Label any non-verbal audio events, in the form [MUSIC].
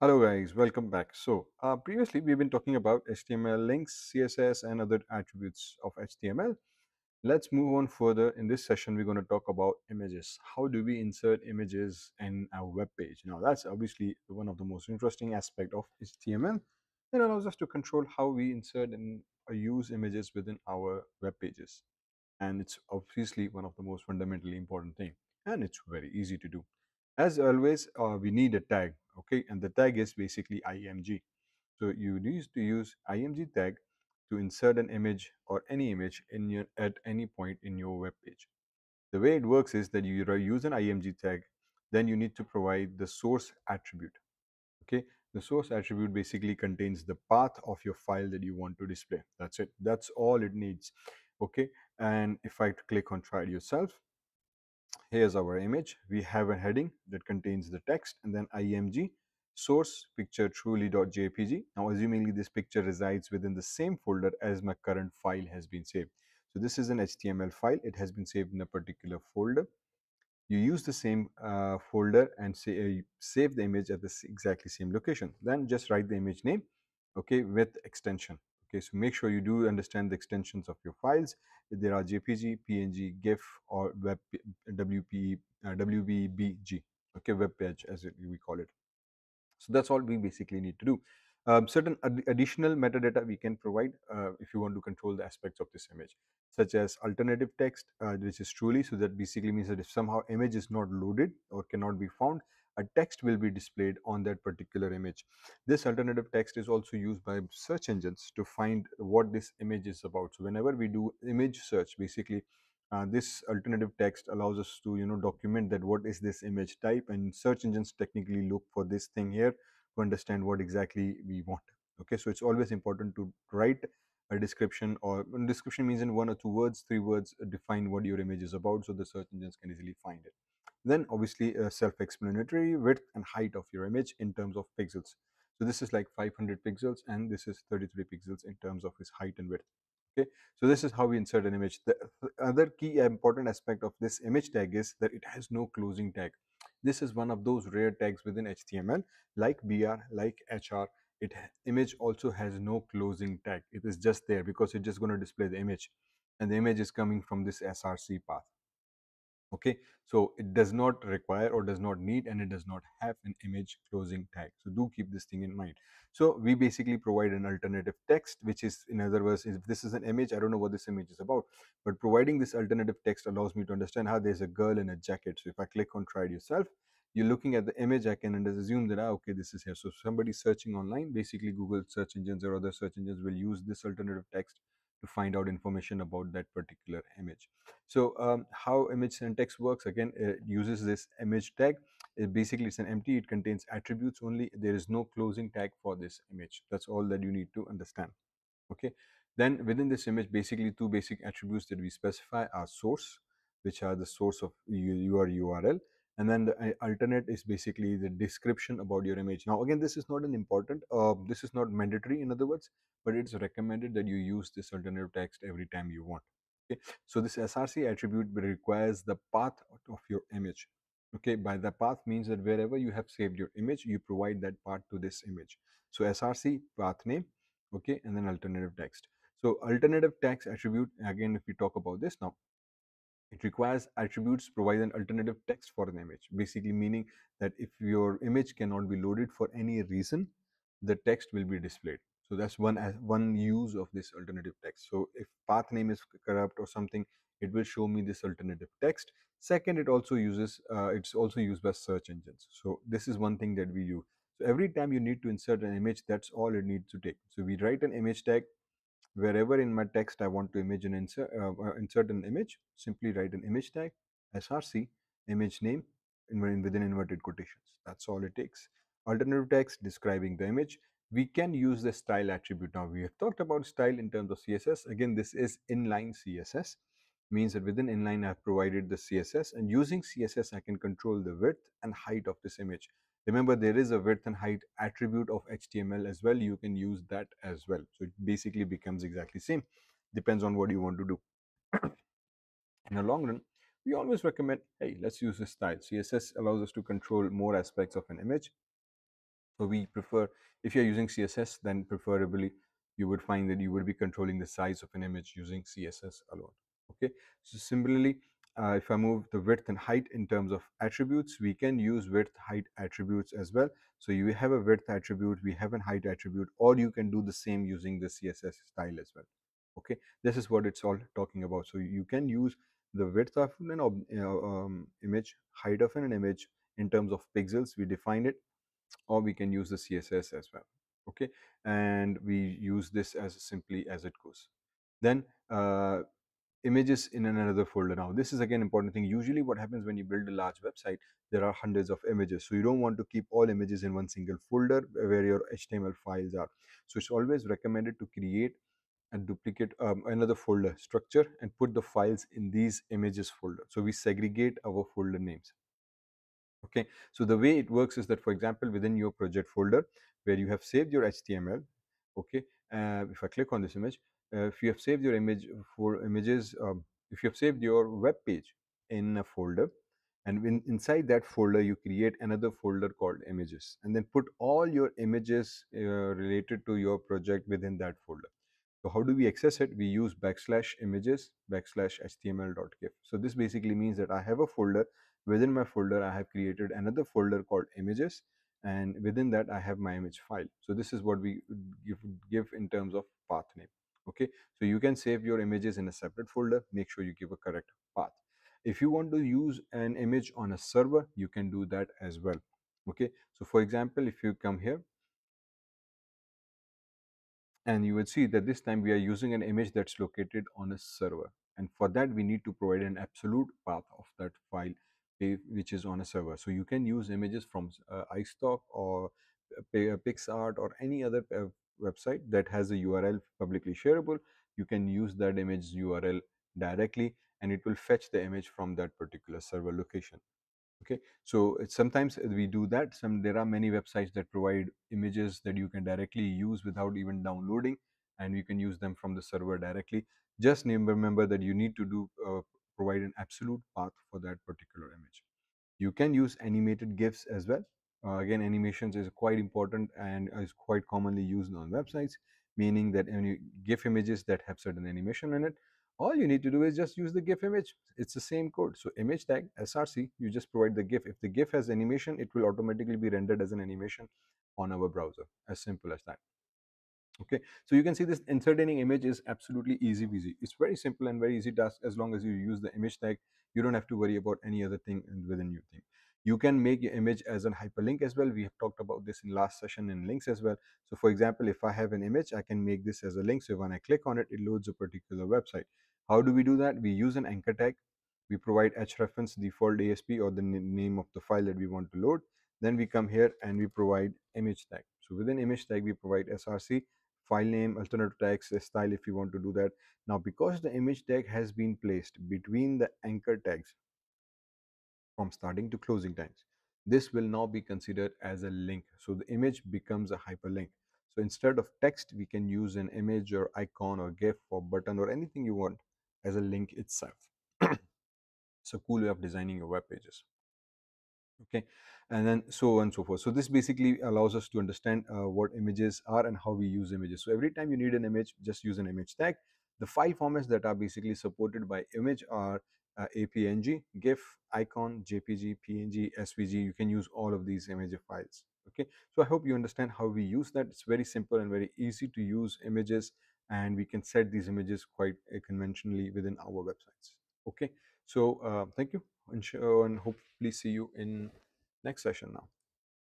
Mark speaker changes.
Speaker 1: Hello guys, welcome back. So uh, previously we've been talking about HTML links, CSS and other attributes of HTML. Let's move on further. In this session, we're going to talk about images. How do we insert images in our web page? Now that's obviously one of the most interesting aspect of HTML. It allows us to control how we insert and uh, use images within our web pages. And it's obviously one of the most fundamentally important thing. And it's very easy to do. As always, uh, we need a tag, okay? And the tag is basically img. So you need to use img tag to insert an image or any image in your at any point in your web page. The way it works is that you use an img tag, then you need to provide the source attribute. Okay, the source attribute basically contains the path of your file that you want to display. That's it. That's all it needs. Okay, and if I click on try it yourself, here's our image. We have a heading that contains the text and then img source picture truly.jpg. Now, assumingly this picture resides within the same folder as my current file has been saved. So this is an HTML file. It has been saved in a particular folder. You use the same uh, folder and say, uh, save the image at the exactly same location. Then just write the image name, okay, with extension. Okay, so make sure you do understand the extensions of your files. If there are JPG, PNG, GIF, or web WP, uh, WBBG, okay, web page as we call it. So that's all we basically need to do. Um, certain ad additional metadata we can provide uh, if you want to control the aspects of this image, such as alternative text, uh, which is truly, so that basically means that if somehow image is not loaded or cannot be found, a text will be displayed on that particular image. This alternative text is also used by search engines to find what this image is about. So whenever we do image search, basically uh, this alternative text allows us to you know document that what is this image type and search engines technically look for this thing here to understand what exactly we want okay? So it's always important to write a description or description means in one or two words three words uh, define what your image is about so the search engines can easily find it. Then obviously a self-explanatory width and height of your image in terms of pixels. So this is like 500 pixels and this is 33 pixels in terms of its height and width okay? So this is how we insert an image. The other key important aspect of this image tag is that it has no closing tag. This is one of those rare tags within html like br like hr it image also has no closing tag. It is just there because it's just going to display the image and the image is coming from this src path okay? So it does not require or does not need and it does not have an image closing tag. So do keep this thing in mind. So we basically provide an alternative text which is in other words if this is an image i don't know what this image is about but providing this alternative text allows me to understand how there's a girl in a jacket. So if i click on try it yourself you're looking at the image i can assume that ah, okay this is here. So somebody searching online basically google search engines or other search engines will use this alternative text to find out information about that particular image. So um, how image syntax works again it uses this image tag. It basically it's an empty it contains attributes only. There is no closing tag for this image. That's all that you need to understand okay? Then within this image basically two basic attributes that we specify are source which are the source of your url and then the uh, alternate is basically the description about your image. Now again this is not an important uh, this is not mandatory in other words but it's recommended that you use this alternative text every time you want okay? So this src attribute requires the path of your image okay? By the path means that wherever you have saved your image you provide that path to this image. So src path name okay? And then alternative text. So alternative text attribute again if we talk about this now it requires attributes provide an alternative text for an image, basically meaning that if your image cannot be loaded for any reason, the text will be displayed. So that's one one use of this alternative text. So if path name is corrupt or something, it will show me this alternative text. Second, it also uses uh, it's also used by search engines. So this is one thing that we use. So every time you need to insert an image, that's all it needs to take. So we write an image tag wherever in my text I want to image insert, uh, uh, insert an image, simply write an image tag, src, image name in, within inverted quotations. That's all it takes. Alternative text describing the image. We can use the style attribute. Now we have talked about style in terms of CSS. Again, this is inline CSS. Means that within inline I have provided the CSS and using CSS I can control the width and height of this image. Remember, there is a width and height attribute of HTML as well. You can use that as well. So it basically becomes exactly same. Depends on what you want to do. In the long run, we always recommend, hey, let's use this style. CSS allows us to control more aspects of an image. so we prefer if you're using css then preferably you would find that you would be controlling the size of an image using css alone okay so similarly uh, if I move the width and height in terms of attributes, we can use width height attributes as well. So you have a width attribute, we have a height attribute, or you can do the same using the CSS style as well. Okay, this is what it's all talking about. So you can use the width of an um, image, height of an image in terms of pixels, we define it, or we can use the CSS as well. Okay, and we use this as simply as it goes. Then uh, images in another folder. Now, this is again important thing. Usually what happens when you build a large website, there are hundreds of images. So you don't want to keep all images in one single folder where your HTML files are. So it's always recommended to create and duplicate um, another folder structure and put the files in these images folder. So we segregate our folder names. Okay, so the way it works is that, for example, within your project folder where you have saved your HTML, okay, if I click on this image, uh, if you have saved your image for images, um, if you have saved your web page in a folder, and when inside that folder you create another folder called images, and then put all your images uh, related to your project within that folder. So how do we access it? We use backslash images backslash html.gif. So this basically means that I have a folder. Within my folder, I have created another folder called images and within that I have my image file. So this is what we give, give in terms of path name okay? So you can save your images in a separate folder make sure you give a correct path. If you want to use an image on a server you can do that as well okay? So for example if you come here and you would see that this time we are using an image that's located on a server and for that we need to provide an absolute path of that file which is on a server so you can use images from uh, istock or PixArt or any other uh, website that has a URL publicly shareable, you can use that image URL directly and it will fetch the image from that particular server location. Okay, so sometimes we do that. Some there are many websites that provide images that you can directly use without even downloading, and you can use them from the server directly. Just remember that you need to do uh, provide an absolute path for that particular image. You can use animated GIFs as well. Uh, again, animations is quite important and is quite commonly used on websites, meaning that any GIF images that have certain animation in it, all you need to do is just use the GIF image. It's the same code. So image tag SRC, you just provide the GIF. If the GIF has animation, it will automatically be rendered as an animation on our browser. As simple as that. Okay, so you can see this inserting image is absolutely easy peasy. It's very simple and very easy task as long as you use the image tag. You don't have to worry about any other thing within your thing. You can make your image as a hyperlink as well. We have talked about this in last session in links as well. So for example, if I have an image, I can make this as a link. So when I click on it, it loads a particular website. How do we do that? We use an anchor tag. We provide hrefs default ASP or the name of the file that we want to load. Then we come here and we provide image tag. So within image tag, we provide SRC, file name, alternative text, uh, style if you want to do that. Now, because the image tag has been placed between the anchor tags, from starting to closing times. This will now be considered as a link. So the image becomes a hyperlink. So instead of text, we can use an image or icon or GIF or button or anything you want as a link itself. [CLEARS THROAT] it's a cool way of designing your web pages. Okay, and then so on and so forth. So this basically allows us to understand uh, what images are and how we use images. So every time you need an image, just use an image tag. The file formats that are basically supported by image are uh, APNG, GIF, icon, JPG, PNG, SVG. You can use all of these image files. Okay, so I hope you understand how we use that. It's very simple and very easy to use images, and we can set these images quite uh, conventionally within our websites. Okay, so uh, thank you, and, and hopefully see you in next session now.